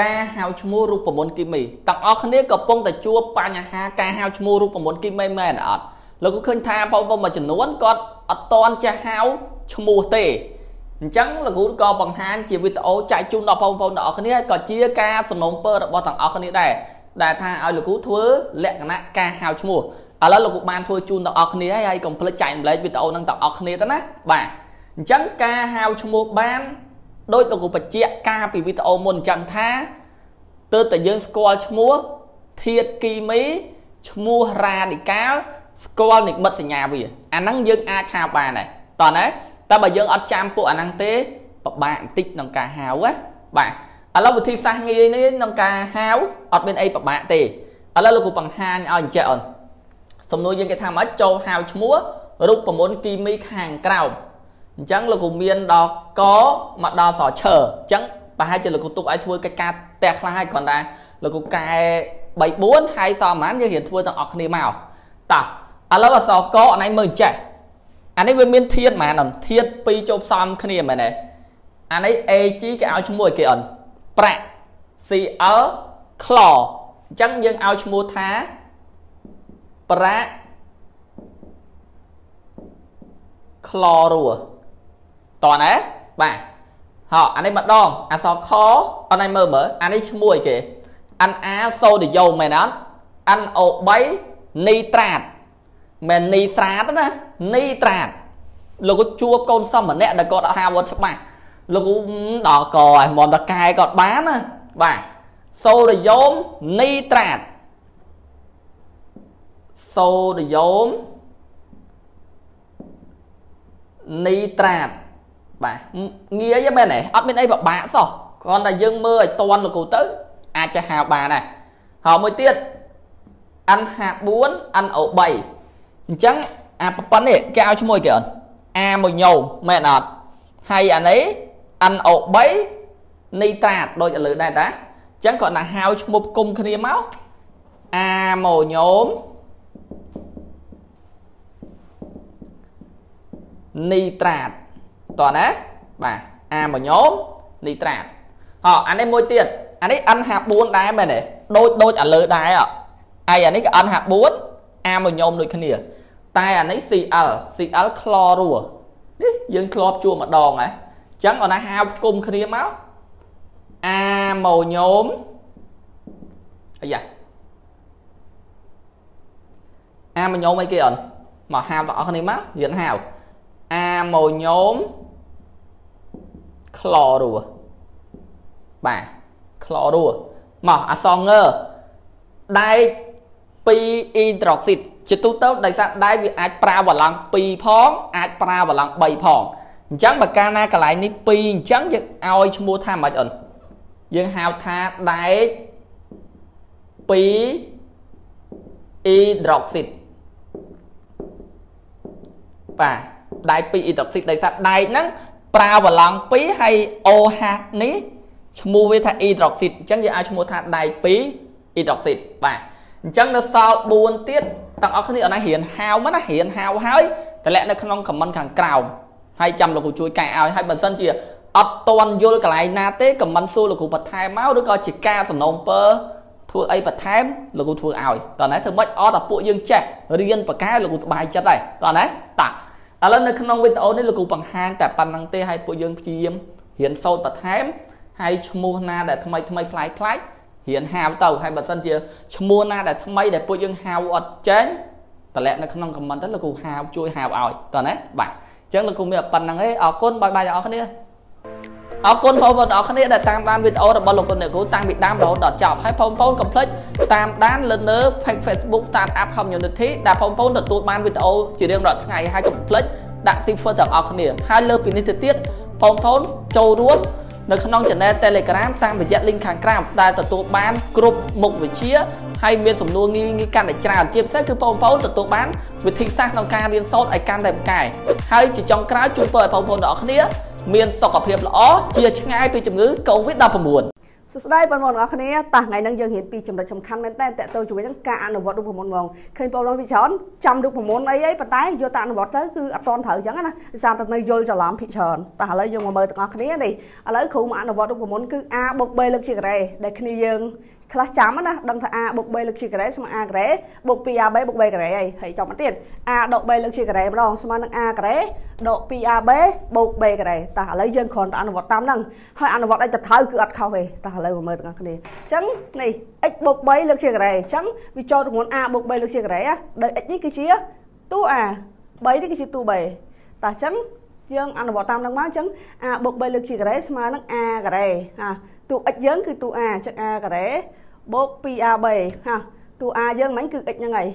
ការហៅឈ្មោះរូបមន្តគីមីទាំងអស់គ្នាកំពុងតែជួបបញ្ហាការហៅឈ្មោះរូបមន្តគីមីមែនអត់លោកក៏ឃើញថាបងប្អូនមួយចំនួនគាត់អត់តន់ចេះហៅឈ្មោះទេអញ្ចឹងលោកគ្រូក៏បង្ហាញជាវីដេអូចែកជូនដល់បងប្អូនទាំងអស់គ្នាក៏ជាការសំណូមពររបស់ទាំងអស់គ្នាដែរដែលថាឲ្យលោកគ្រូធ្វើលក្ខណៈការហៅឈ្មោះឥឡូវលោកគ្រូបានធ្វើជូនដល់អស់គ្នាហើយហើយកុំភ្លេចចែកម្លែកវីដេអូហ្នឹងដល់អស់គ្នាទៅណាបាទអញ្ចឹងការហៅឈ្មោះបាន ដោយលោកគ្រូបញ្ជាក់ការពីវីដេអូមុនអញ្ចឹងថាទើបតែយើងស្គាល់ឈ្មោះធាតុគីមីឈ្មោះរ៉ាឌីកាល់ស្គាល់និមិត្តសញ្ញាវាអាហ្នឹងយើងអាចហៅបានដែរតោះណាតែបើយើងអត់ចាំពួកអាហ្នឹងទេពិបាកបន្តិចក្នុងការហៅណាបាទឥឡូវវិធីសាស្ត្រងាយនេះក្នុងការហៅអត់មានអីពិបាកទេឥឡូវលោកគ្រូបង្ហាញឲ្យអញ្ចឹងអូនសំណួរយើងគេថាម៉េចចូលហៅឈ្មោះរូបមន្តគីមីខាងក្រោម អញ្ចឹងលោកគ្រូមានដល់កមកដល់សឈើអញ្ចឹងប្រហែលជាលោកគ្រូទុកឲ្យធ្វើកិច្ចការផ្ទះខ្លះហើយគ្រាន់តែលោកគ្រូកែ3 4ហើយសល់ប្រហែលយើងរៀនធ្វើទាំងអស់គ្នាមកតោះឥឡូវអសកអណៃមើលចេះអានេះវាមានធាតហ្មងធាតពីរចូលផ្សំគ្នាមែនទេអានេះ AG គេឲ្យឈ្មោះគេអនប្រាក់ Cl ក្លអញ្ចឹងយើងឲ្យឈ្មោះថាប្រាក់ក្លរួ តោះណាបាទហោអានេះម្ដងអសខអត់ឲ្យមើលមើលអានេះឈ្មោះអីគេ Na សូឌីយ៉ូមមែនអត់ NO3 នីត្រាតមែននីស្រាតណានីត្រាតលោកជួបកូនសិស្សម្នាក់ដែលគាត់អត់ហៅវត្តច្បាស់លោកដល់កឲ្យមន្តកែគាត់បានណាបាទសូឌីយ៉ូមនីត្រាតសូឌីយ៉ូមនីត្រាត បាទងាយមែនទេអត់មានអីពិបាកសោះគ្រាន់តែយើងមើលឲ្យតន់លោកគ្រូទៅ អាចจะហៅបានដែរហើយមួយទៀត N54 NO3 អញ្ចឹងអាប៉ុណ្ណេះគេឲ្យឈ្មោះគេអត់ A មួយញោមមែនអត់ហើយអានេះ NO3 នីត្រាតដូចឥឡូវដែរតាអញ្ចឹងគាត់ណាហៅឈ្មោះគុំគ្នាមក A មួយញោមនីត្រាត តោះណាបាទ A មួយញោមនីត្រាតហ៎អានេះមួយទៀតអានេះ N54 ដែរមែនទេដូចដូចឥឡូវដែរអ่ะហើយអានេះក៏ N54 A មួយញោមដូចគ្នា តែអានេះ Cl Cl ក្លរੂនេះយើងធ្លាប់ជួម្ដងហ៎អញ្ចឹងអូនណាហៅគុំគ្នាមកអាម៉ូញោមអាយ៉ាអាម៉ូញោមអីគេអូនមកហៅបងប្អូនគ្នាមករៀនហៅអាម៉ូញោម ក្លរੂបាទក្លរੂមកអសងើដែក2អ៊ីដ្រូស៊ីតជាទូទៅដោយសារដៃវាអាចប្រើវឡង់2ផងអាចប្រើវឡង់3ផងអញ្ចឹងបើកាលណាកន្លែងនេះ2អញ្ចឹងយើងឲ្យឈ្មោះថាម៉េចអូនយើងហៅថាដែក2អ៊ីដ្រូស៊ីតបាទដែក2អ៊ីដ្រូស៊ីតដោយសារដែកហ្នឹង ប្រើវឡង់2ហើយ OH នេះឈ្មោះវាថាអ៊ីដ្រូស៊ីតអញ្ចឹងយើងឲ្យឈ្មោះថាដែក2អ៊ីដ្រូស៊ីតបាទអញ្ចឹងនៅសល់4ទៀតទាំងអស់គ្នាអត់ណារៀនហៅមកណារៀនហៅហើយតម្លាក់នៅក្នុងខមមិនខាងក្រោមហើយចាំលោកគ្រូជួយកែឲ្យហើយបើសិនជាអត់តន់យល់កន្លែងណាទេខមមិនសួរលោកគ្រូបន្ថែមមកឬក៏ជាការសំណូមពរធ្វើអីបន្ថែមលោកគ្រូធ្វើឲ្យតោះណាធ្វើម៉េចអត់តែពួកយើងចេះរៀនបកែលោកគ្រូសប្បាយចិត្តដែរតោះណាតា ឥឡូវនៅក្នុងវីដេអូនេះលោកគ្រូបង្ហាញតែប៉ុណ្្នឹងទេហើយពួកយើងព្យាយាមរៀនសូត្របន្ថែមហើយឈ្មោះណាដែលថ្មីថ្មីប្លែកប្លែករៀនហៅទៅហើយបើសិនជាឈ្មោះណាដែលថ្មីដែលពួកយើងហៅអត់ចេញតម្លាក់នៅក្នុងខមមិនទៅលោកគ្រូហៅជួយហៅឲ្យតោះណាបាទអញ្ចឹងលោកគ្រូមានប៉ុណ្្នឹងឯងអរគុណបាយបាយទាំងអស់គ្នា អរគុណបងប្អូនទាំងអស់គ្នាដែលតាមដានវីដេអូរបស់លោកគុណអ្នកគ្រូតាំងពីដើមរហូតដល់ចប់ហើយបងប្អូនកុំភ្លេចតាមដានលើនៅ page Facebook Startup Community ដែលបងប្អូនទទួលបានវីដេអូជារៀងរាល់ថ្ងៃហើយកុំភ្លេចដាក់ cipher ទាំងអស់គ្នាហើយលើពីនេះទៅទៀតបងប្អូនចូលរួម នៅក្នុង Channel Telegram តាមរយៈ link ខាងក្រោមដែលទទួលបានគ្រប់មុខវិជ្ជាហើយមានសំណួរងាយងាយកាន់តែច្រើនជាពិសេសគឺបងប្អូនទទួលបានវិធីសាស្ត្រក្នុងការរៀនសូត្រឲ្យកាន់តែពូកែហើយជាចុងក្រោយជូនពរឲ្យបងប្អូនទាំងអស់គ្នា មានសុខភាពល្អជាឆ្ងាយពីជំងឺ Covid-19 សួស្តីបងប្អូនទាំងអស់គ្នាតោះថ្ងៃនេះយើងរៀនពីចំណុចសំខាន់មែនតើតើទៅជាមួយនឹងការអនុវត្តរូបមន្តហ្មងឃើញបងប្អូនពីច្រើនចាំរូបមន្តអីអីប៉ុន្តែយកទៅអនុវត្តទៅគឺអត់តន់ត្រូវអញ្ចឹងណាដោយសារតែនៅយល់ច្រឡំពីច្រើនតោះឥឡូវយើងមកមើលទាំងអស់គ្នានេះឥឡូវគ្រូមកអនុវត្តរូបមន្តគឺ A បូក B លើកជាការ៉េដែលគ្នាយើង ខ្លះចាំណាដឹងថា a បូក b លើកជាការ៉េស្មើ a ការ៉េបូក 2ab បូក b ការ៉េហើយហើយតមកទៀត a ដក b លើកជាការ៉េម្ដងស្មើនឹង a ការ៉េដក 2ab បូក b ការ៉េតោះឥឡូវយើងគ្រាន់តែអនុវត្តតាមហ្នឹងហើយអនុវត្តឲ្យទៅត្រូវគឺអត់ខុសទេតោះឥឡូវមកមើលទាំងអស់គ្នាអញ្ចឹងនេះ x បូក3លើកជាការ៉េអញ្ចឹងវាចូលទម្ងន់ a បូក3លើកជាការ៉េដោយ x នេះគឺជាតួ a 3នេះគឺជាតួ b តោះអញ្ចឹងយើងអនុវត្តតាមនឹងមកអញ្ចឹង a បូក3លើកជាការ៉េស្មើនឹង a ការ៉េហា តួ x យើងគឺតួ a អញ្ចឹង a ការ៉េបូក 2AB ហាតួ A យើងមិញគឺ x ហ្នឹងហើយ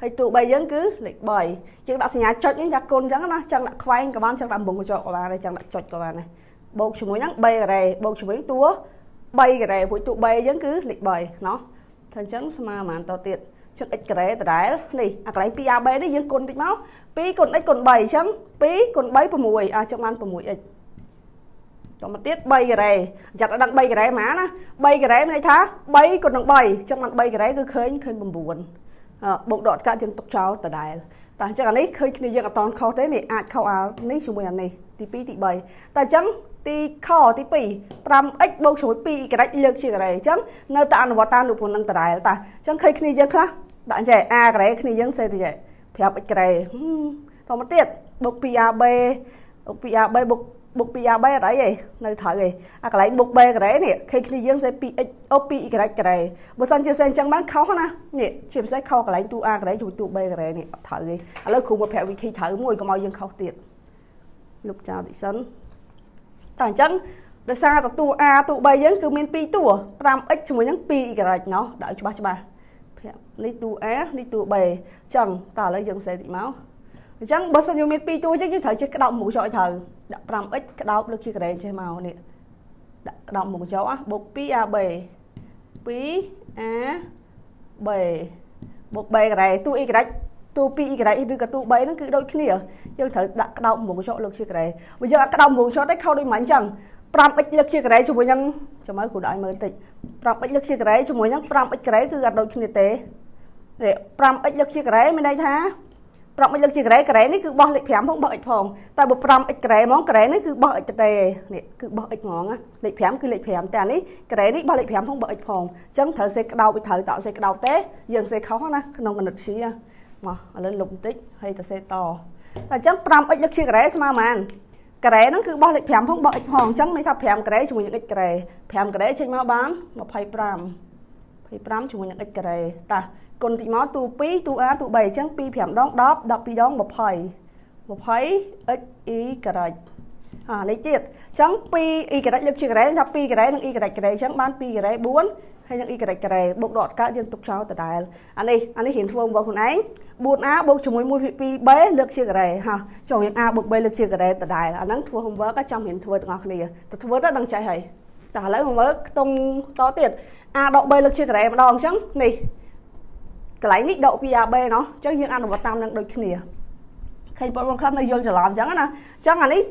ហើយតួ B យើងគឺលេខ3យើងដាក់សញ្ញាចុចនេះចាគុណអញ្ចឹងណាចឹងដាក់ខ្វែងក៏បានចឹងដាក់អំពងកញ្ចក់ក៏បានដែរចឹងដាក់ចុចក៏បានដែរបូកជាមួយហ្នឹង B ការ៉េបូកជាមួយតួ3ការ៉េព្រោះតួ B យើងគឺលេខ3ណោះថាអញ្ចឹងស្មើប៉ុន្មានតទៀតចឹង x ការ៉េដដែលនេះអាកន្លែង 2AB នេះយើងគុណតិចមក2គុណ x គុណ3អញ្ចឹង2គុណ3 6អាចឹងបាន 6x តមកទៀត3ការ៉េចាត់ឲ្យដឹង3ការ៉េហ្មងណា3ការ៉េមានន័យថា3គុណនឹង3អញ្ចឹងបាន3ការ៉េគឺឃើញឃើញ9បូកដកកាត់យើងទុកចោលដដែលតែអញ្ចឹងអានេះឃើញគ្នាយើងអត់តន់ខុសទេនេះអាចខុសអានេះជាមួយអានេះទី2ទី3តែអញ្ចឹងទីខទី2 5x បូកជាមួយ 2 y លើកជាការ៉េអញ្ចឹងនៅតែអនុវត្តតាមរូបមន្តនឹងដដែលតាអញ្ចឹងឃើញគ្នាយើងខ្លះដាក់អញ្ចឹង a ការ៉េគ្នាយើងសេទៅចេះ 5x ការ៉េតមកទៀតបូក 2ab បូក 2ab បូក បុក 2AB អត់អីទេនៅត្រូវទេអាកន្លែងបុក B ការ៉េនេះឃើញគ្នាយើងសេ 2x អូ 2y ការ៉េបើសិនជាសេអញ្ចឹងបានខុសណានេះជាពិសេសខុសកន្លែងទូ A ការ៉េជាមួយទូ B ការ៉េនេះអត់ត្រូវទេឥឡូវគ្រូមកប្រាប់វិធីត្រូវមួយកុំឲ្យយើងខុសទៀតលុបចោលតិចសិនតែអញ្ចឹងដោយសារតួ A តួ B យើងគឺមាន2តួ 5x ជាមួយនឹង 2y ការ៉េណោះដាក់ឲ្យច្បាស់ច្បាស់នេះតួ A នេះតួ B អញ្ចឹងតើឥឡូវយើងសេតិចមក អញ្ចឹងបើសិនយើងមាន2តួអញ្ចឹងយើងត្រូវចេះក្តោបមុខចោលឲ្យត្រូវដាក់ 5x ក្តោបលើកជាការ៉េចេះមកនេះដាក់ក្តោបមុខចោលអាបូក 2ab 2ab បូក b ការ៉េតួ y តួ 2y ឬក៏តួ3ហ្នឹងគឺដូចគ្នាយើងត្រូវដាក់ក្តោបមុខចោលលើកជាការ៉េបើយើងអត់ក្តោបមុខចោលទេខុសដូចមិនអញ្ចឹង 5x លើកជាការ៉េជាមួយនឹងចាំមើលគ្រូដាក់ឲ្យមើលតិច 5x លើកជាការ៉េជាមួយនឹង 5x ការ៉េគឺអត់ដូចគ្នាទេ 5x លើកជាការ៉េមានន័យថា 5x លើកជាការ៉េការ៉េនេះគឺបោះលេខ5ផងបោះ x ផងតែបើ 5x ការ៉េហ្មងការ៉េនេះគឺបោះ x ទេនេះគឺបោះ x ហ្មងលេខ5គឺលេខ5តែអានេះការ៉េនេះបោះលេខ5ផងបោះ x ផងអញ្ចឹងត្រូវសេក្តោបវាត្រូវតសេក្តោបទេយើងសេខុសណាក្នុងគណិតវិទ្យាមកឥឡូវលុបបន្តិចហើយទៅសេតតែអញ្ចឹង 5x លើកជាការ៉េស្មើប៉ុន្មានការ៉េហ្នឹងគឺបោះលេខ5ផងបោះ x ផងអញ្ចឹងមានថា5ការ៉េជាមួយនឹង x ការ៉េ5ការ៉េចេញមកបាន25 25ជាមួយនឹង x ការ៉េតា គុណតិចមកទូ2ទូ a ទូ3អញ្ចឹង2 5ដង10 12ដង20 20 x y ការ៉េអានេះទៀតអញ្ចឹង2 y ការ៉េលើកជាការ៉េថា2ការ៉េនិង y ការ៉េការ៉េអញ្ចឹងបាន2ការ៉េ4ហើយនឹង y ការ៉េការ៉េបូកដកកើតយើងទុកចោលដដែលអានេះអានេះរៀនធ្វើមកខ្លួនឯង 4a បូកជាមួយ 1 2b លើកជាការ៉េហ่าចូលយើង a បូក b លើកជាការ៉េដដែលអាហ្នឹងធ្វើ homework ចាំរៀនធ្វើទាំងអស់គ្នាទៅធ្វើទៅដឹងចេះហើយតែឥឡូវមកមើលខ្ទង់តទៀត a ដក b លើកជាការ៉េម្ដងអញ្ចឹងនេះ កន្លែងនេះដក PRB ណោះអញ្ចឹងយើងអនុវត្តតាមនឹងដូចគ្នាឃើញបងប្អូនខ្លះនៅយល់ច្រឡំអញ្ចឹងណាអញ្ចឹងអានេះ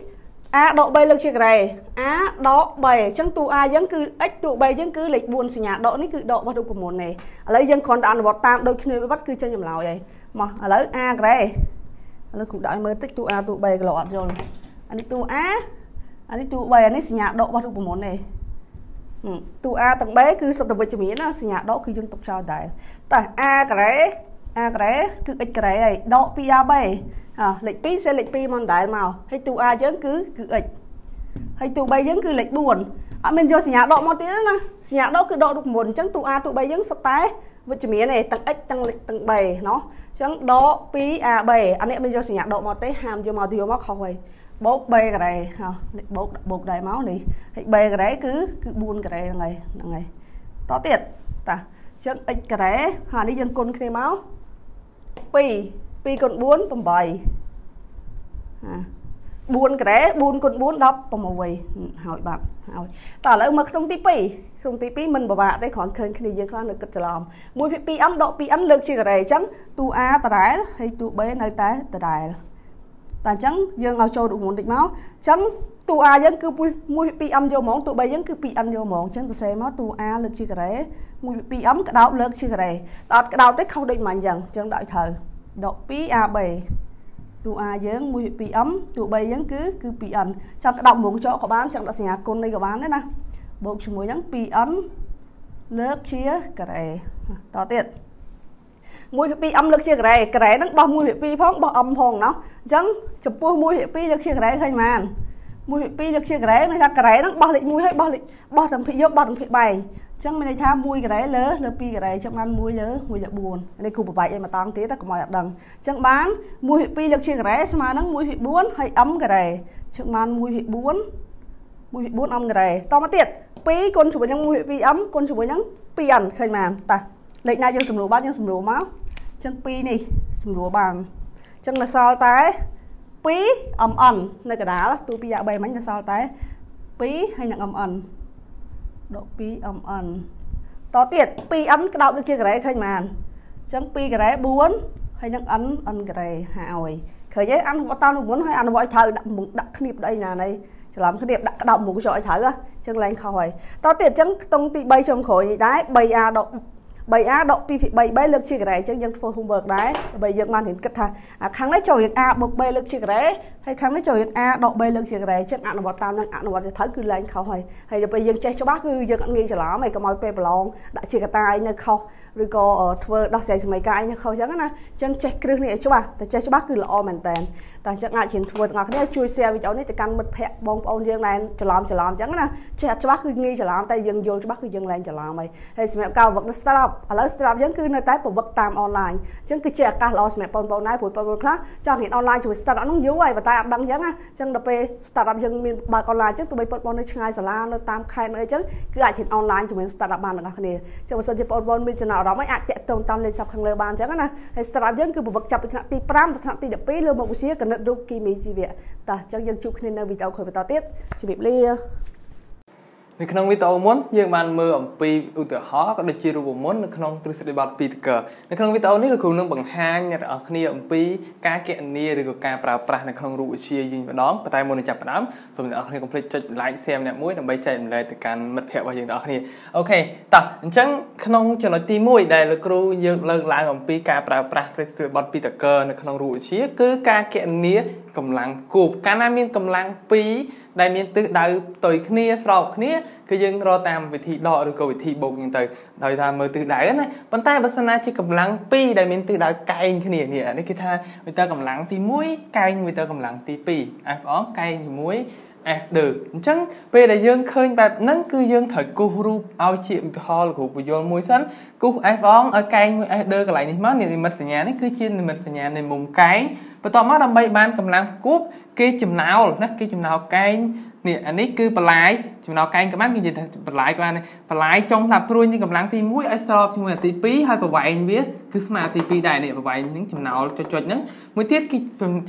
A ដក3លើកជាការ៉េ A ដក3អញ្ចឹងតួ A យើងគឺ x តួ B យើងគឺលេខ4សញ្ញាដកនេះគឺដករបស់រូបមន្តនេះឥឡូវយើងគ្រាន់តែអនុវត្តតាមដូចគ្នាវិបត្តិគឺចេញចម្លើយហើយមកឥឡូវ A ការ៉េឥឡូវគ្រូដាក់ឲ្យមើលតិចតួ A តួ B ក៏អត់យល់អានេះតួ A អានេះតួ B អានេះសញ្ញាដករបស់រូបមន្តនេះតួ A ទាំង B គឺសុទ្ធតែវិជ្ជមានណាសញ្ញាដកគឺយើងទុកចោលដែរ តែ A ការ៉េ A ការ៉េគឺ x ការ៉េហើយដក 2AB អាលេខ2សេលេខ2មកដែរមកហើយតួ A យើងគឺគឺ x ហើយតួ B យើងគឺលេខ4អត់មានយកសញ្ញាដកមកទៀតណាសញ្ញាដកគឺដករូបមន្តអញ្ចឹងតួ A តួ B យើងសុទ្ធតែវិជ្ជមានទេទាំង x ទាំងទាំង b ណោះអញ្ចឹងដក 2ab អានេះមានយកសញ្ញាដកមកទេហាមយកមកទៅយកមកខុសហើយបូក b ការ៉េនេះបូកបូកដែរមកនេះហើយ b ការ៉េគឺគឺ4ការ៉េហ្នឹងហើយហ្នឹងហើយតទៀតតា ចឹង x ការ៉េហើយនេះយើងគុណគ្នាមក2 2គុណ4 8ហា4ការ៉េ4គុណ4 16ហើយបាទហើយតើឥឡូវមើលក្នុងទី2ក្នុងទី2មិនពិបាកទេគ្រាន់ឃើញគ្នាយើងខ្លះនៅគិតច្រឡំ1ភាគ 2m ដក 2n លើកជាការ៉េអញ្ចឹងតួ a ដដែលហើយតួ b នៅតែដដែលតែអញ្ចឹងយើងឲ្យចូលរូបមន្តតិចមកអញ្ចឹង តួ A យើងគឺ1 2m យកហ្មងតួ B យើងគឺ 2n យកហ្មងអញ្ចឹងសរសេរមកតួ A លើកជាការ៉េ1 2m ក្តោបលើកជាការ៉េដល់ក្តោបទៅខុសដូចមិនអញ្ចឹងអញ្ចឹងដាក់ត្រូវដក 2ab តួ A យើង1 2m តួ B យើងគឺគឺ 2n ចាំក្តោបមុខចកក៏បានចាំដាក់សញ្ញាគុណនេះក៏បានដែរណាបូកជាមួយហ្នឹង 2n លើកជាការ៉េតទៀត1ភាគ2 m លើកជាការ៉េការ៉េហ្នឹងបោះ1ភាគ2ផងបោះ m ផងណោះអញ្ចឹងចំពោះ1ភាគ2លើកជាការ៉េឃើញបាន 1ភាគ2លើកជាការ៉េមានថាការ៉េហ្នឹងបោះលេខ1ហើយបោះលេខបោះទាំងភាគយកបោះទាំងភាគបែកអញ្ចឹងមានន័យថា1ការ៉េលើលើ2ការ៉េអញ្ចឹងបាន1លើ1លើ4នេះគ្រូបបែកឲ្យមកតង់ទៀតតែកុំឲ្យអត់ដឹងអញ្ចឹងបាន1ភាគ2លើកជាការ៉េស្មើនឹង1ភាគ4ហើយ m ការ៉េអញ្ចឹងបាន1ភាគ4 1ភាគ 4 m ការ៉េតមកទៀត2គុណជាមួយនឹង1ភាគ2 m គុណជាមួយនឹង 2n ឃើញបានតាលេខណាយើងសម្រួលបានយើងសម្រួលមកអញ្ចឹង2នេះសម្រួលបានអញ្ចឹងនៅសល់តែ 2 mn នៅកណ្ដាលទូពីយ៉ា3មិញនៅសល់តែ2ហើយនឹង mn ដក2 mn តទៀត 2n ក្តោបដូចជាការ៉េឃើញបានអញ្ចឹង2ការ៉េ4ហើយនឹង n n ការ៉េហើយឃើញទេអានវត្តតាមមុនហើយអានវត្តត្រូវដាក់ដាក់គ្នាប្តីណានៃច្រឡំគ្នាដាក់ក្តោបមុខចូលឲ្យត្រូវអញ្ចឹងឡើងខុសហើយតទៀតអញ្ចឹងខ្ទង់ទី3ចុងក្រោយនេះដែរ 3a ដក 3a ដក2ភាគ3 3លើកជាការ៉េអញ្ចឹងយើងធ្វើ homework ដែរដើម្បីយើងបានរៀនគិតថាខាងនេះចូលរៀន a បូក b លើកជាការ៉េហើយខាងនេះចូលរៀន a ដក b លើកជាការ៉េអញ្ចឹងអនុវត្តតាមនឹងអនុវត្តទៅត្រូវគឺឡើងខុសហើយហើយដល់ពេលយើងចេះច្បាស់គឺយើងអត់ងាយច្រឡំហើយកុំឲ្យពេលប្រឡងដាក់ជាកតាឯនៅខុសឬក៏ធ្វើដោះស្រាយសម័យកាលឯនៅខុសអញ្ចឹងណាអញ្ចឹងចេះគ្រឹះនេះឲ្យច្បាស់តែចេះច្បាស់គឺល្អមែនតើតែអញ្ចឹងអាចរៀនធ្វើទាំងអស់គ្នាជួយ share វីដេអូនេះទៅកាន់មិត្តភ័ក្តិបងប្អូនយើងដែលច្រឡំច្រឡំអញ្ចឹងណាចេះអត់ច្បាស់គឺងាយច្រឡំតែយើងយល់ច្បាស់គឺយើងឡើងច្រឡំហើយហើយសម្រាប់ការវឹក startup ឥឡូវ startup យើងគឺនៅតែប្រវឹកតាម online អញ្ចឹងគឺជាឱកាសល្អសម្រាប់បងប្អូនដែរព្រោះបងប្អូនខ្លះចង់រៀន online ជាមួយ startup ហ្នឹងយូរហើយប៉ុន្តែអត់ដឹងអញ្ចឹងណាអញ្ចឹងដល់ពេល startup យើងមានបើក online អញ្ចឹងទោះបីបងប្អូននៅឆ្ងាយសាលានៅតាមខេត្តនៅអីចឹងគឺអាចរៀន online ជាមួយ startup បានទាំងអស់គ្នាអញ្ចឹងបើសិនជាបងប្អូនមានចំណាប់អារម្មណ៍អីអាចតាក់ទងតាមលេខស័ព្ទខាងលើបានអញ្ចឹងណាហើយ startup យើងគឺប្រវឹកចាប់ពីថ្នាក់ទី5ដល់ថ្នាក់ទី12លើមុខវិជ្ជាគណិតរូបគីមីជីវៈតោះអញ្ចឹងយើងជួបគ្នានៅវីដេអូក្រោយបន្តទៀតជម្រាបលា នៅក្នុងវីដេអូមុនយើងបានមើលអំពីឧទាហរណ៍ក៏ដូចជារូបមន្តនៅក្នុងទ្រឹស្ដីបទពីតកនៅក្នុងវីដេអូនេះលោកគ្រូនឹងបង្ហាញអ្នកទាំងអស់គ្នាអំពីការគណនាឬក៏ការប្រើប្រាស់នៅក្នុងរូបវិទ្យាយើងម្ដងប៉ុន្តែមុននឹងចាប់ផ្ដើមសូមអ្នកទាំងអស់គ្នាកុំភ្លេចចុច like share ម្នាក់មួយដើម្បីចែករំលែកទៅកាន់មិត្តភ័ក្តិរបស់យើងទាំងអស់គ្នាអូខេតោះអញ្ចឹងក្នុងចំណុចទី1ដែលលោកគ្រូយើងលើកឡើងអំពីការប្រើប្រាស់ទ្រឹស្ដីបទពីតកនៅក្នុងរូបវិទ្យាគឺការគណនាកម្លាំងគូបកាលណាមានកម្លាំង2 ដែលមានទិសដៅផ្ទុយគ្នាស្របគ្នាគឺយើងរកតាមវិធីដកឬក៏វិធីបូកហ្នឹងទៅដោយថាមើលទិសដៅណាប៉ុន្តែបើសិនណាជាកម្លាំង2ដែលមានទិសដៅកែងគ្នានេះនេះគេថាវីទ័រកម្លាំងទី1កែងនឹងវីទ័រកម្លាំងទី2 f អងកែងជាមួយ f ដឺអញ្ចឹងពេលដែលយើងឃើញបែបហ្នឹងគឺយើងត្រូវគូសរូបឲ្យជាឧទាហរណ៍លោកគ្រូបញ្យល់មួយសិនគូស f អងឲ្យកែងមួយ f ដឺកន្លែងនេះមកនិមិត្តសញ្ញានេះគឺជានិមិត្តសញ្ញានៃមុំកែងបន្ទាប់មកដើម្បីបានកម្លាំងគូបគេចំណោលណាគេចំណោលកែងនេះអានេះគឺបន្លាយចំណោលកែងក្បានគេនិយាយថាបន្លាយក្បានបន្លាយចុងថាព្រួយនេះកម្លាំងទី1ឲ្យស្របជាមួយអាទី2ហើយប្រវែងវា គឺស្មើអាទី2ដែរនេះប្រវែងហ្នឹងចំណោលចុចចុចហ្នឹងមួយទៀតគេ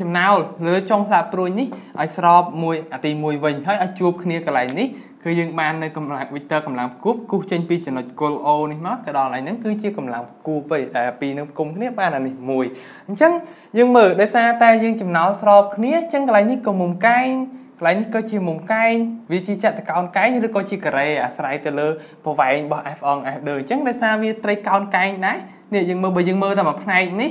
ចំណោលលើចុងផ្លាកព្រួយនេះឲ្យស្របមួយអាទី1វិញហើយឲ្យជួបគ្នាកន្លែងនេះគឺយើងបាននៅកម្លាំងវិចតើកម្លាំងផ្គប់គូសចេញពីចំណុចគល់ O នេះមកទៅដល់កន្លែងហ្នឹងគឺជាកម្លាំងផ្គប់ទៅតែពីរនឹងផ្គុំគ្នាបានអានេះមួយអញ្ចឹងយើងមើលដោយសារតែយើងចំណោលស្របគ្នាអញ្ចឹងកន្លែងនេះក៏មុំកែង កន្លែងនេះក៏ជាមុំកែងវាជាចតុកោណកែងឬក៏ជាការ៉េអាស្រ័យទៅលើប្រវែងរបស់ f អង f ដឺអញ្ចឹងដោយសារវាត្រីកោណកែងដែរនេះយើងមើលបើយើងមើលតែមួយផ្នែកនេះ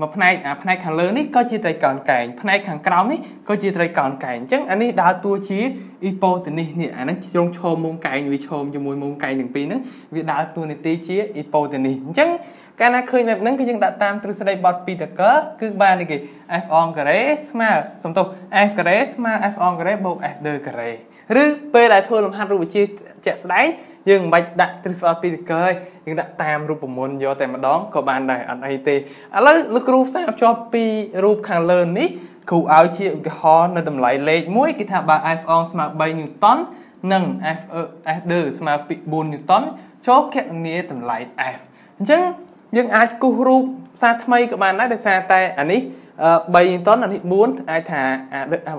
មួយផ្នែកអាផ្នែកខាងលើនេះក៏ជាត្រីកោណកែងផ្នែកខាងក្រោមនេះក៏ជាត្រីកោណកែងអញ្ចឹងអានេះដើរតួជាអ៊ីប៉ូតេនីសនេះអានេះជ្រុងឈោមមុំកែងវាឈោមជាមួយមុំកែងទាំងពីរហ្នឹងវាដើរតួនាទីជាអ៊ីប៉ូតេនីសអញ្ចឹង កាលណាឃើញបែបហ្នឹងគឺយើងដាក់តាមទ្រឹស្ដីបទពីតកគឺបាននេះគេ f អងការ៉េស្មើសំទោស f ការ៉េស្មើ f អងការ៉េបូក f ដឺការ៉េឬពេលដែលធ្វើលំហាត់រូបវិទ្យាជាក់ស្ដែងយើងមិនបាច់ដាក់ទ្រឹស្ដីពីតកទេយើងដាក់តាមរូបមន្តយកតែម្ដងក៏បានដែរអត់អីទេឥឡូវលោកគ្រូផ្សាយភ្ជាប់ពីរូបខាងលើនេះគ្រូឲ្យជាឧទាហរណ៍នៅតម្លៃលេខមួយគេថាបើ f អងស្មើ3 Newton និង f f ដឺស្មើ4 Newton ចូលគណនាតម្លៃ f អញ្ចឹង យើងអាចគូសរូបផ្សារថ្មីក៏បានដែរដោយសារតែអានេះ3តនអានេះ4អាចថា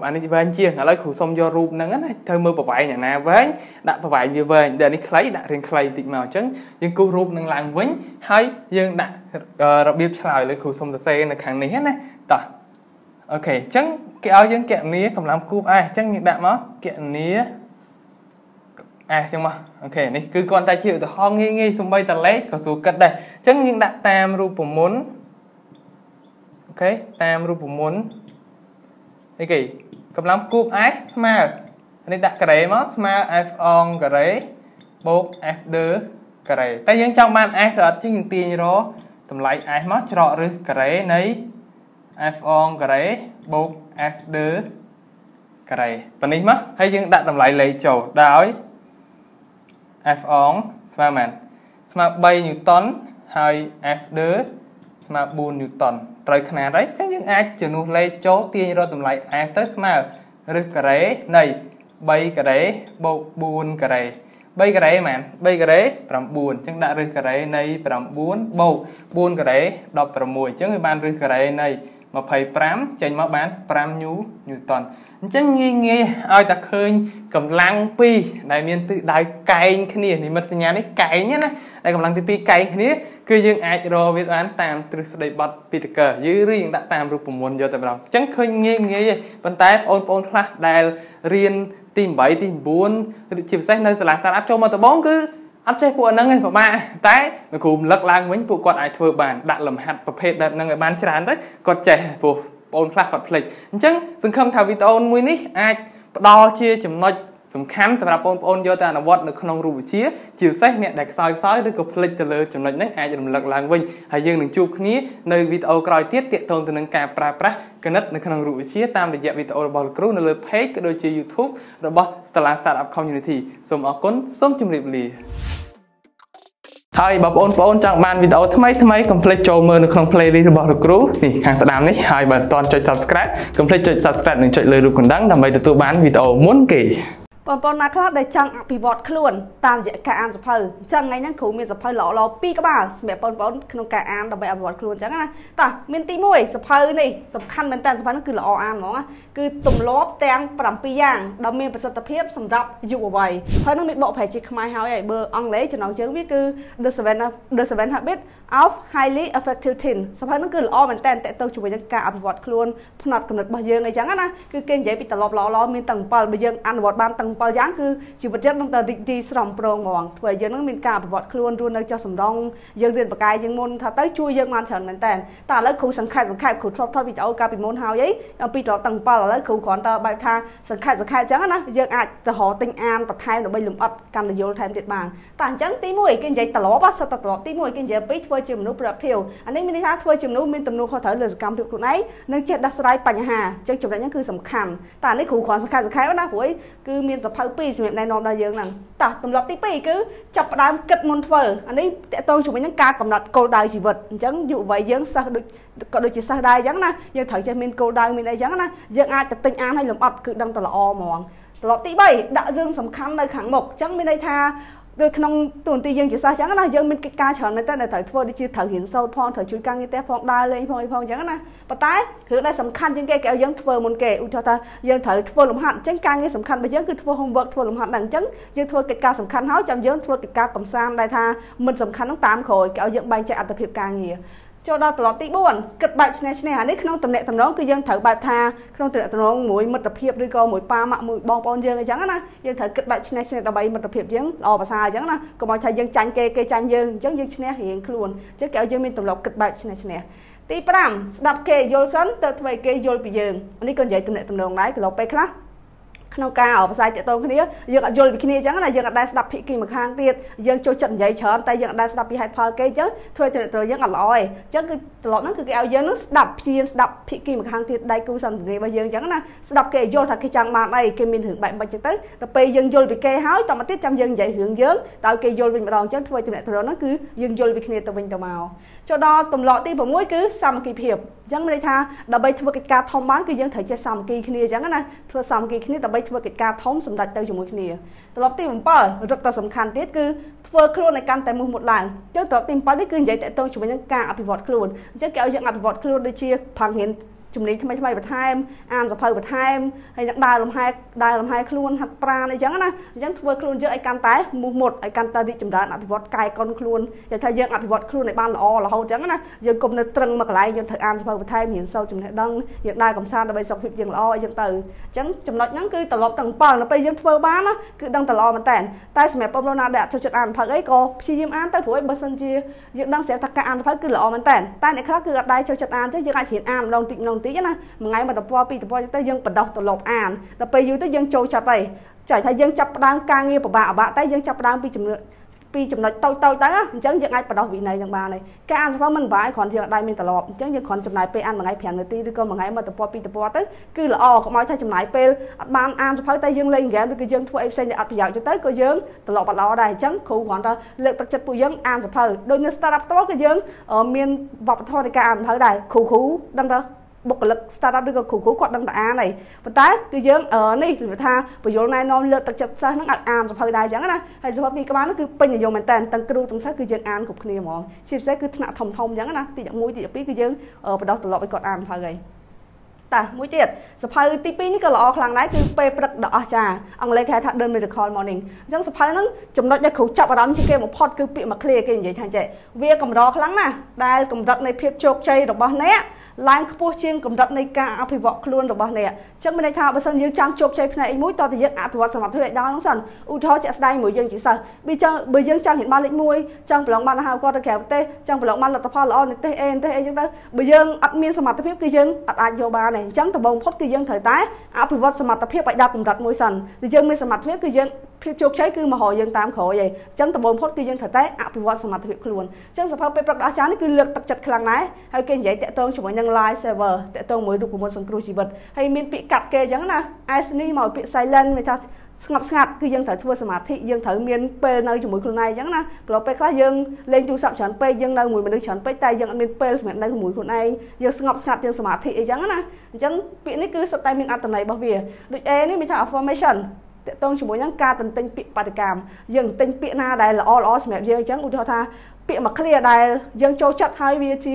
អានេះវែងជាងឥឡូវគ្រូសុំយករូបហ្នឹងណាត្រូវមើលប្រវែងអាណាវែងដាក់ប្រវែងវាវែងតែនេះខ្លីដាក់រៀងខ្លីតិចមកអញ្ចឹងយើងគូសរូបនឹងឡើងវិញហើយយើងដាក់របៀបឆ្លើយលើគ្រូសុំសរសេរនៅខាងនេះណាតោះអូខេអញ្ចឹងគេឲ្យយើងគណនាកម្លាំងគូប s អញ្ចឹងយើងដាក់មកគណនា s អញ្ចឹងមកអូខេនេះគឺគាត់តែជាឧទាហរណ៍ងាយងាយសំបីតលេខក៏ស្រួលគិតដែរអញ្ចឹងយើងដាក់តាមរូបមន្តអូខេតាមរូបមន្តអីគេកម្លាំងគូប s ស្មើនេះដាក់ការ៉េមកស្មើ f អងការ៉េបូក f ដឺការ៉េតែយើងចង់បាន s អត់ជាងយើងទាញរតម្លៃ s មកច្រករឹសការ៉េនៃ f អងការ៉េបូក f ដឺការ៉េប៉នេះមកហើយយើងដាក់តម្លៃលេខចូលដោយ f អងស្មើប៉ុន្មានស្មើ3ញូតុនហើយ f ដឺស្មើ4ញូតុនត្រូវຂະຫນាតហើយអញ្ចឹងយើងអាចជំនួសលេខចូលទាញរកតម្លៃ f ទៅស្មើរឹសការ៉េនៃ3ការ៉េបូក4ការ៉េ3ការ៉េហ្មង3ការ៉េ9អញ្ចឹងដាក់រឹសការ៉េនៃ9បូក4ការ៉េ16អញ្ចឹងវាបានរឹសការ៉េនៃ25ចេញមកបាន5ញូ ញូតុនអញ្ចឹងងាយងាយឲ្យតែឃើញកម្លាំង2ដែលមានទិសដៅកែងគ្នានិមិត្តសញ្ញានេះកែងណាដែលកម្លាំងទី2កែងគ្នាគឺយើងអាចរកវាបានតាមទ្រឹស្ដីបត់ពីតកយឺឬយើងដាក់តាមរូបមន្តយកតែម្ដងអញ្ចឹងឃើញងាយងាយទេប៉ុន្តែបងប្អូនខ្លះដែលរៀនទី8ទី9ជាពិសេសនៅសាលាសាស្ត្រអាប់ចូលមកដំបូងគឺអត់ចេះពួកហ្នឹងឯងពិបាកតែលោកគ្រូរំលឹកឡើងវិញពួកគាត់អាចធ្វើបានដាក់លំហាត់ប្រភេទបែបហ្នឹងឲ្យបានច្រើនទៅគាត់ចេះព្រោះ បងខ្លះគាត់ភ្លេចអញ្ចឹងសង្ឃឹមថាវីដេអូមួយនេះអាចផ្ដល់ជាចំណុចសំខាន់សម្រាប់បងប្អូនយកទៅអនុវត្តនៅក្នុងរូបវិទ្យាជាពិសេសអ្នកដែលខ្សោយខ្សោយឬក៏ភ្លេចទៅលើចំណុចហ្នឹងអាចរំលឹកឡើងវិញហើយយើងនឹងជួបគ្នានៅវីដេអូក្រោយទៀតទាក់ទងទៅនឹងការប្រើប្រាស់គណិតនៅក្នុងរូបវិទ្យាតាមរយៈវីដេអូរបស់លោកគ្រូនៅលើ page ក៏ដូចជា YouTube របស់ Stella Startup Community សូមអរគុណសូមជម្រាបលា ហើយបើបងប្អូនចង់បានវីដេអូថ្មីថ្មីកុំភ្លេចចូលមើលនៅក្នុង playlist របស់លោកគ្រូនេះខាងស្ដាំនេះហើយបើមិនទាន់ចុច Subscribe កុំភ្លេចចុច Subscribe និងចុចលើរូបកណ្ដឹងដើម្បីទទួលបានវីដេអូមុនគេ បងប្អូនណាខ្លះដែលចង់អភិវឌ្ឍខ្លួនតាមរយៈការអានសភៅអញ្ចឹងថ្ងៃហ្នឹងគ្រូមានសភៅល្អល្អពីរក្បាលសម្រាប់បងប្អូនក្នុងការអានដើម្បីអភិវឌ្ឍខ្លួនអញ្ចឹងណាតោះមានទី1សភៅនេះសំខាន់មែនតើសភៅហ្នឹងគឺល្អអានហ្មងគឺទម្លាប់ទាំង7យ៉ាងដ៏មានប្រសិទ្ធភាពសម្រាប់យុវវ័យហើយនឹងមានបកប្រែជាខ្មែរហើយហើយបើអង់គ្លេសចំណងជើងវាគឺ The Seven The Seven Habits of Highly Effective Teen សភៅហ្នឹងគឺល្អមែនតើតទៅជាមួយនឹងការអភិវឌ្ឍខ្លួនផ្នត់កំណត់របស់យើងអីចឹងណាគឺគេនិយាយពីទម្លាប់ល្អល្អមានទាំង7បើយើងអនុវត្តបានទាំង7យ៉ាងគឺជីវិតយើងនឹងទៅរីករាយស្រស់ប្រងហ្មងធ្វើឲ្យយើងនឹងមានការអភិវឌ្ឍខ្លួនរស់នៅចុះសម្រងយើងរៀនបកាយយើងមុនថាទៅជួយយើងបានច្រើនមែនតើតែឥឡូវគ្រូសង្ខេបសង្ខេបគ្រូធ្លាប់ថតវីដេអូកាលពីមុនហើយអីអំពីត្រទាំង7ឥឡូវគ្រូគ្រាន់តែបែបថាសង្ខេបសង្ខេបអញ្ចឹងណាយើងអាចទៅរកទិញអានបន្ថែមដើម្បីលំអិតកម្មនយោលថែមទៀតបានតែអញ្ចឹងទី1គេនិយាយត្រឡប់សិតត្រឡប់ទី1គេនិយាយពីធ្វើជាមនុស្សប្រកធៀវអានេះមានន័យថាធ្វើជាមនុស្សមានទំនួលខុសត្រូវលើសកម្មភាពខ្លួនឯងនិងចេះដោះស្រាយបញ្ហាអញ្ចឹងចំណុចហ្នឹងគឺសំខាន់តែនេះគ្រូគ្រាន់សង្ខេបសង្ខេបណាព្រោះគឺមានសភៅ2សម្រាប់ណែនាំដល់យើងហ្នឹងតោះទម្លាប់ទី2គឺចាប់ផ្ដើមគិតមុនធ្វើអានេះតកតងជាមួយនឹងការកំណត់គោលដៅជីវិតអញ្ចឹងយុវវ័យយើងសិស្សដូចក៏ដូចជាសិស្សដែរអញ្ចឹងណាយើងត្រូវចេះមានគោលដៅមានអីអញ្ចឹងណាយើងអាចទៅទិញអានឲ្យលំអិតគឺដឹងទៅល្អហ្មងត្រឡប់ទី3ដាក់រឿងសំខាន់នៅខាងមុខអញ្ចឹងមានន័យថា ដូចក្នុងទូនទីយើងជាសិស្សអញ្ចឹងណាយើងមានកិច្ចការច្រើនមែនតើត្រូវធ្វើដូចជាត្រូវរៀនសូត្រផងត្រូវជួយការងារផ្ទះផងដើរលេងផងអីផងអញ្ចឹងណាប៉ុន្តែរឿងដែលសំខាន់ជាងគេគេឲ្យយើងធ្វើមុនគេឧទាហរណ៍ថាយើងត្រូវធ្វើលំហាត់អញ្ចឹងការងារសំខាន់របស់យើងគឺធ្វើ homework ធ្វើលំហាត់ហ្នឹងអញ្ចឹងយើងធ្វើកិច្ចការសំខាន់ហើយចាំយើងធ្វើកិច្ចការកំសាន្តដែលថាមិនសំខាន់ហ្នឹងតាមក្រោយគេឲ្យយើងបែងចែកអត្ថប្រយោជន៍ការងារ ចូលដល់ត្រឡប់ទី4គិតបែបឈ្នះឈ្នះអានេះក្នុងតំណែងតំណងគឺយើងត្រូវបែបថាក្នុងតំណែងតំណងមួយមិត្តភាពឬក៏មួយប៉ាម៉ាក់មួយបងប្អូនយើងអញ្ចឹងណាយើងត្រូវគិតបែបឈ្នះឈ្នះដើម្បីមិត្តភាពយើងល្អប្រសើរអញ្ចឹងណាកុំឲ្យថាយើងចាញ់គេគេចាញ់យើងអញ្ចឹងយើងឈ្នះរៀងខ្លួនអញ្ចឹងគេឲ្យយើងមានទម្លាប់គិតបែបឈ្នះឈ្នះទី5ស្ដាប់គេយល់សិនទៅធ្វើឲ្យគេយល់ពីយើងនេះក៏និយាយតំណែងតំណងដែរកន្លងពេលខ្លះ ក្នុងការផ្សាយតាក់ទងគ្នាយើងអត់យល់ពីគ្នាអញ្ចឹងណាយើងអត់ដែរស្ដាប់ភាគីម្ខាងទៀតយើងចូលចិត្តនិយាយច្រើនតែយើងអត់ដែរស្ដាប់ពីហេតុផលគេអញ្ចឹងធ្វើទៅទៅយើងអត់ល្អទេអញ្ចឹងគឺត្រឡប់ហ្នឹងគឺគេឲ្យយើងនឹងស្ដាប់ព្យាស្ដាប់ភាគីម្ខាងទៀតដៃគូសន្ទនារបស់យើងអញ្ចឹងណាស្ដាប់គេយល់ថាគេចង់បានអីគេមានរឿងបែបបាច់អញ្ចឹងទៅដល់ពេលយើងយល់ពីគេហើយតមកទៀតចាំយើងនិយាយរឿងយើងតើគេយល់វិញម្ដងអញ្ចឹងធ្វើទំនាក់ទំនងហ្នឹងគឺយើងយល់ពីគ្នាទៅវិញទៅមកចូលដល់ទម្លាប់ទី6គឺសាមគ្គីភាពអញ្ចឹងមានន័យថាដើម្បីធ្វើកិច្ចការធំបានគឺយើងត្រូវចេះសាមគ្គីគ្នាអញ្ចឹងណាធ្វើសាមគ្គីគ្នាដើម្បីធ្វើកិច្ចការធំសម្រេចទៅជាមួយគ្នាត្រឡប់ទី7រឹតតែសំខាន់ទៀតគឺធ្វើខ្លួនឲ្យកាន់តែមោះមុតឡើងអញ្ចឹងត្រឡប់ទី7នេះគឺនិយាយតទៅជាមួយនឹងការអភិវឌ្ឍខ្លួនអញ្ចឹងគេឲ្យយើងអភិវឌ្ឍខ្លួនដូចជាផាំងរៀន ជជំនាញថ្មីថ្មីបន្ថែមអានសភៅបន្ថែមហើយនឹងដើរលំហែដើរលំហែខ្លួនហាត់ប្រាណអីចឹងណាអញ្ចឹងធ្វើខ្លួនយើងឲ្យកាន់តែមូសមុតឲ្យកាន់តែរីកចម្រើនអភិវឌ្ឍកាយកុនខ្លួននិយាយថាយើងអភិវឌ្ឍខ្លួនឲ្យបានល្អរហូតចឹងណាយើងកុំនៅត្រឹងមកកន្លែងយើងត្រូវអានសភៅបន្ថែមរៀនសូត្រចំណេះដឹងយើងដើរកំសាន្តដើម្បីសុខភាពយើងល្អអីចឹងទៅអញ្ចឹងចំណុចហ្នឹងគឺត្រឡប់ទាំង7នៅពេលយើងធ្វើបានណាគឺដឹងតែល្អមែនតើតែសម្រាប់បងប្អូនណាដែលអត់ចូលចិត្តអានសភៅអីក៏ព្យាយាមអានទៅព្រោះបើសិនជាយើងដឹងស្រាប់ថាការអានសភៅគឺល្អមែនតើតែអ្នកខ្លះគឺអត់ដែរចូលចិត្តអានទេយើងអាចរៀនអានម្ដងតិចម្ដងតិចណាមួយថ្ងៃមួយតពណ៌ពីរតពណ៌ទៅយើងបដោះត្រឡប់អានដល់ពេលយូរទៅយើងចូលចិត្តហើយចែកថាយើងចាប់ផ្ដើមការងារពិបាកពិបាកតែយើងចាប់ផ្ដើមពីចំណុចពីចំណុចតូចតូចទៅអញ្ចឹងយើងអាចបដោះវិន័យនឹងបានហើយការអានសភៅមិនបាយគ្រាន់យើងអត់ដែរមានត្រឡប់អញ្ចឹងយើងគ្រាន់ចំណាយពេលអានមួយថ្ងៃ5នាទីឬក៏មួយថ្ងៃមួយតពណ៌ពីរតពណ៌ទៅគឺល្អកុំឲ្យថាចំណាយពេលអត់បានអានសភៅតែយើងលេងហ្គេមឬក៏យើងធ្វើអីផ្សេងដែលអត់ប្រយោជន៍ទៅក៏យើងត្រឡប់អត់ល្អដែរអញ្ចឹងគ្រូគ្រាន់តែលើកទឹកចិត្តពួកយើងអានសភៅដូចនៅ startup ផ្ទាល់គឺយើងមានវប្បធម៌នៃការអានសភៅដែរគ្រូគ្រូដឹងទៅ បុគ្គលិក startup ឬក៏គ្រូគ្រូគាត់ដឹងតែអានហើយប៉ុន្តែគឺយើងនេះគឺថាបញ្យលណែនាំលើកទឹកចិត្តសិស្សហ្នឹងឲ្យអានសភៅដែរអញ្ចឹងណាហើយសភៅពីក្បាលហ្នឹងគឺពេញនិយមមែនតើទាំងគ្រូទាំងសិស្សគឺយើងអានគ្រប់គ្នាហ្មងជាពិសេសគឺថ្នាក់ធំធំអញ្ចឹងណាទី1ទី2គឺយើងបដោះត្រឡប់ឲ្យគាត់អានសភៅហើយតាមួយទៀតសភៅទី2នេះក៏ល្អខ្លាំងដែរគឺពេលព្រឹកដ៏អស្ចារ្យអង់គ្លេសគេហៅថា The Miracle Morning អញ្ចឹងសភៅហ្នឹងចំណុចដែលគ្រូចាប់អារម្មណ៍ជាងគេបំផុតគឺពាក្យមួយឃ្លាគេនិយាយថាចេះវាកម្រខ្លាំងណាស់ដែលកម្រិតនៃភាពជោគជ័យរបស់អ្នក ឡើងខ្ពស់ជាងកម្រិតនៃការអភិវឌ្ឍខ្លួនរបស់អ្នកអញ្ចឹងមានន័យថាបើសិនយើងចង់ជោគជ័យផ្នែកមួយតើតើយើងអភិវឌ្ឍសមត្ថភាពឲ្យដល់ហ្នឹងសិនឧទាហរណ៍ជាក់ស្ដែងមួយយើងជាសិស្សបើចង់បើយើងចង់រៀនបានលេខ1ចង់ប្រឡងបានអាហារគាត់ទៅក្រៅប្រទេសចង់ប្រឡងបានលទ្ធផលល្អនៅប្រទេសអេប្រទេសអីចឹងទៅបើយើងអត់មានសមត្ថភាពគឺយើងអត់អាចយកបានទេអញ្ចឹងដំបូងផុតគឺយើងត្រូវតែអភិវឌ្ឍសមត្ថភាពឲ្យដល់កម្រិតមួយសិនបើយើងមានសមត្ថភាពគឺយើងភាពជោគជ័យគឺមករកយើងតាមក្រោយឯងអញ្ចឹងដំបូងផុតគឺយើងត្រូវតែអភិវឌ្ឍសមត្ថភាពខ្លួនអញ្ចឹងសភៅពេលព្រឹកដ៏អស្ចារ្យនេះគឺលើកទឹកចិត្តខ្លាំងណាស់ហើយគេនិយាយតាក់ទងជាមួយនឹង live server តាក់ទងមួយរូបមន្តសង្គ្រោះជីវិតហើយមានពាក្យកាត់គេអញ្ចឹងណា S នេះមកពាក្យ silent មានថាស្ងប់ស្ងាត់គឺយើងត្រូវធ្វើសមាធិយើងត្រូវមានពេលនៅជាមួយខ្លួនឯងអញ្ចឹងណាព្រោះពេលខ្លះយើងលេងទូរស័ព្ទច្រើនពេកយើងនៅមួយមនុស្សច្រើនពេកតែយើងអត់មានពេលសម្រាប់នៅជាមួយខ្លួនឯងយើងស្ងប់ស្ងាត់យើងសមាធិអីចឹងណាអញ្ចឹងពាក្យនេះគឺសុទ្ធតែមានអត្ថន័យរបស់វាដូច A នេះមានថា affirmation តកតងជាមួយនឹងការទន្ទិញពាក្យបដកម្មយើងទិញពាក្យណាដែលល្អល្អសម្រាប់យើងអញ្ចឹងឧទាហរណ៍ថា ពាក្យមួយឃ្លាដែលយើងចូលចិត្តហើយវាជា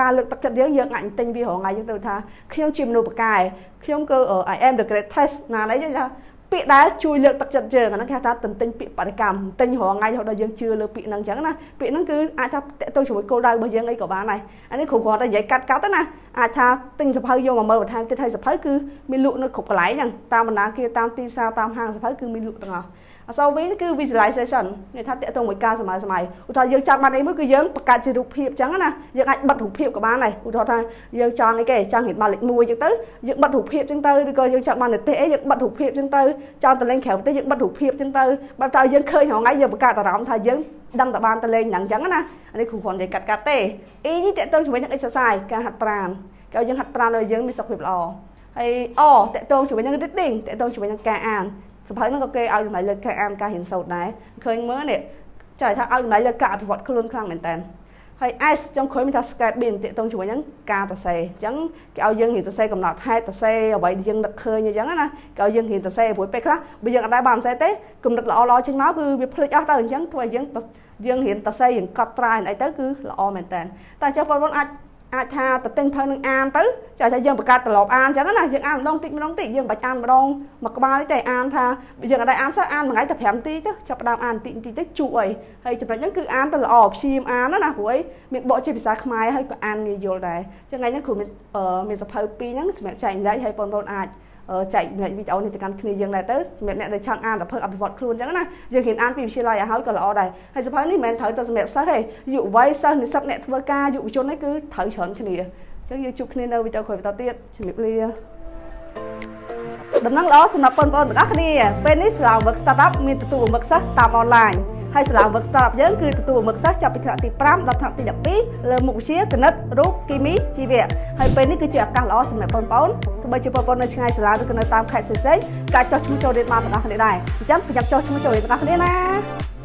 ការលើកទឹកចិត្តយើងយើងអាចទិញវារងថ្ងៃយើងទៅថាខ្ញុំជាមនុស្សបកែខ្ញុំគឺ I am the greatest ណាអីចឹងថាពាក្យដែលជួយលើកទឹកចិត្តយើងអាហ្នឹងគេហៅថាទន្ទិញពាក្យបរិកម្មទិញរាល់ថ្ងៃរហូតដល់យើងជឿលើពាក្យហ្នឹងអញ្ចឹងណាពាក្យហ្នឹងគឺអាចថាតកតងជាមួយគោលដៅរបស់យើងអីក៏បានដែរអានេះគ្រូគ្រាន់តែនិយាយកាត់កាត់ទៅណាអាចថាទិញសភៅយកមកមើលបន្ថែមទៀតហើយសភៅគឺមានលក់នៅគ្រប់កន្លែងហ្នឹងតាមបណ្ដាគារតាមទីផ្សារតាមហាងសភៅគឺមានលក់ទាំងអស់ អសវិញគឺ visualization និយាយថាតកតងមួយការសម័យសម័យឧទាហរណ៍យើងចង់បានអីមួយគឺយើងបង្កើតជារូបភាពអញ្ចឹងណាយើងអាចបិទរូបភាពក៏បានដែរឧទាហរណ៍ថាយើងចង់អីគេចង់រៀនបានលេខ1អញ្ចឹងទៅយើងបិទរូបភាពអញ្ចឹងទៅឬក៏យើងចង់បាននិទេសអីយើងបិទរូបភាពអញ្ចឹងទៅចង់ទៅលេងក្រៅប្រទេសយើងបិទរូបភាពអញ្ចឹងទៅបើតើយើងឃើញរងថ្ងៃយើងបង្កើតអារម្មណ៍ថាយើងដឹងតែបានទៅលេងហ្នឹងអញ្ចឹងណាអានេះគ្រូគ្រាន់និយាយកាត់កាត់ទេអីនេះតកតងជាមួយនឹង exercise ការហាត់ប្រាណគេឲ្យយើងហាត់ប្រាណឲ្យយើងមានសុខភាពល្អហើយអតកតងជាមួយនឹង reading តកតងជាមួយនឹងការអាន សភៅហ្នឹងក៏គេឲ្យតម្លៃលើការអានការរៀនសូត្រដែរឃើញមើលនេះចាថាឲ្យតម្លៃលើការអភិវឌ្ឍខ្លួនខ្លាំងមែនតើហើយ S ចុងក្រោយមានថា scared bin តាក់ទងជាមួយនឹងការសរសេរអញ្ចឹងគេឲ្យយើងរៀនសរសេរកំណត់ហេតុសរសេរអ្វីដែលយើងនឹកឃើញអញ្ចឹងណាគេឲ្យយើងរៀនសរសេរព្រោះពេលខ្លះបើយើងអត់ដែរបានសរសេរទេគំនិតល្អល្អចេញមកគឺវាភ្លេចអស់ទៅអញ្ចឹងធ្វើឲ្យយើងយើងរៀនសរសេររៀនកត់ត្រាអីទៅគឺល្អមែនតើតែអញ្ចឹងបងប្អូនអាច អាចថាទៅទិញផៅនឹងអានទៅចាថាយើងបង្កើតត្រឡប់អានអញ្ចឹងណាយើងអានម្ដងតិចម្ដងតិចយើងបាច់អានម្ដងមួយក្បាលទេអានថាយើងអត់ដែរអានសោះអានមួយថ្ងៃតែ5នាទីទៅចាប់ផ្ដើមអានតិចតិចទៅជក់អីហើយចំណុចហ្នឹងគឺអានទៅល្អព្យាយាមអានណាព្រោះអីមានបកជាភាសាខ្មែរហើយក៏អានងាយយល់ដែរអញ្ចឹងថ្ងៃហ្នឹងគ្រូមានមានសភៅ2ហ្នឹងសម្រាប់ចែកម្លែកឲ្យបងប្អូនអាច ចែកវីដេអូនេះទៅកាន់គ្នាយើងដែរទៅសម្រាប់អ្នកដែលចង់អានសភៅអភិវឌ្ឍខ្លួនអញ្ចឹងណាយើងហ៊ានអានពីវិទ្យាល័យឲ្យហើយក៏ល្អដែរហើយសភៅនេះមិនមែនត្រូវទៅសម្រាប់សិស្សទេយុវវ័យសិស្សនិស្សិតអ្នកធ្វើការយុវជននេះគឺត្រូវច្រើនគ្នាអញ្ចឹងយើងជួបគ្នានៅវីដេអូក្រោយបន្តទៀតជំរាបលាដំណឹងល្អសម្រាប់បងប្អូនទាំងអស់គ្នាពេលនេះសាលា Work Startup មានទទួលវឹកសិស្សតាមអនឡាញ ហើយសាលា Work Startup យើងគឺទទួលវឹកសិស្សចាប់ពីថ្នាក់ទី5ដល់ថ្នាក់ទី12លើមុខវិជ្ជាគណិតរូបគីមីជីវៈហើយពេលនេះគឺជាឱកាសល្អសម្រាប់បងប្អូនទោះបីជាបងប្អូននៅឆ្ងាយសាលាឬក៏នៅតាមខេត្តផ្សេងៗក៏ចោះឈ្មោះចូលរៀនបានទាំងអស់គ្នាដែរអញ្ចឹងប្រញាប់ចោះឈ្មោះចូលរៀនទាំងអស់គ្នាណា